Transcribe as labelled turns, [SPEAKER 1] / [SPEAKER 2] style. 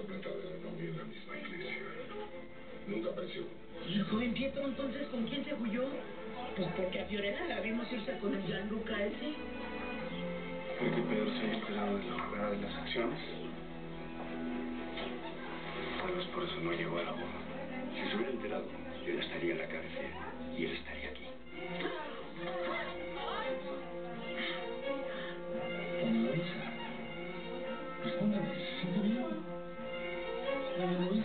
[SPEAKER 1] soplentado desde novio en la misma iglesia. Nunca apareció.
[SPEAKER 2] ¿Y el joven Pietro entonces con quién se huyó? Pues porque a Fiorella la vimos irse con el Gianluca ese.
[SPEAKER 3] ¿Cree que Pedro se haya enterado de la jugada de las acciones?
[SPEAKER 4] Tal vez por eso no llegó a la boda. Si se hubiera enterado, yo ya estaría en la cárcel y él estaría aquí.
[SPEAKER 1] Doña Luisa, respóndame, el gobierno.